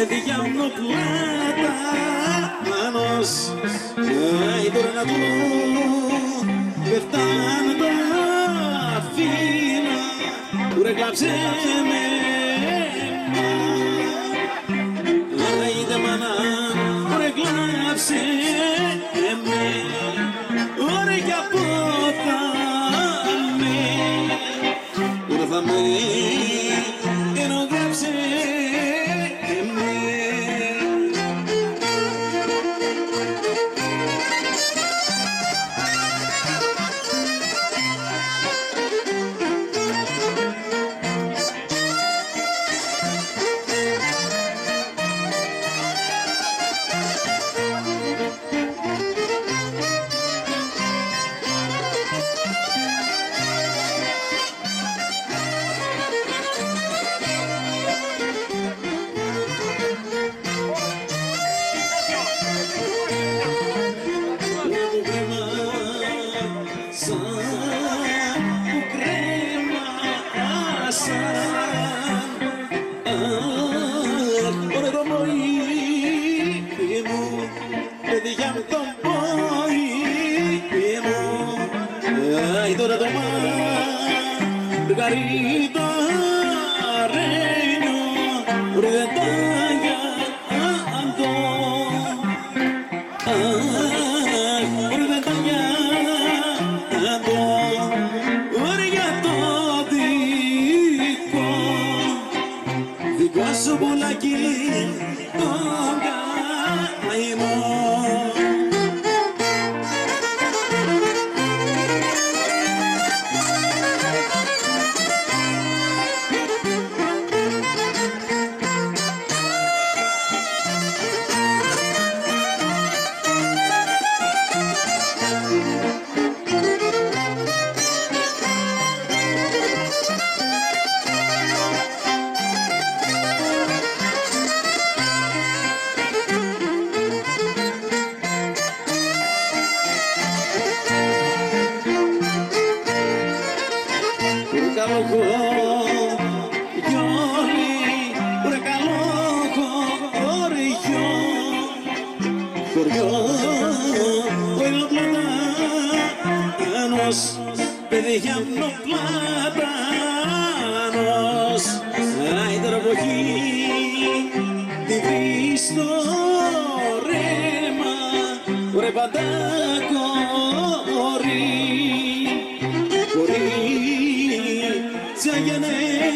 παιδιά μου πλατάνος Άι τώρα να δω δεν φτάνω τα φύλλα του ρε κλάψε με Αλλά είδε μάνα του ρε κλάψε σαν Αχ, ωραία το μωρί μου παιδιά μου το μωρί μου. Άι τώρα το μαργαρίτο ρένιο Δικό σου πουλάκι τον καημό Ουρε καλό χωριόλι, ουρε καλό χωριό, χωριό, χωριό πλατάνος, παιδιά μου πλατάνος, άι τώρα από εκεί, τη βρεις στο ρέμα, ουρε παντάκο, name.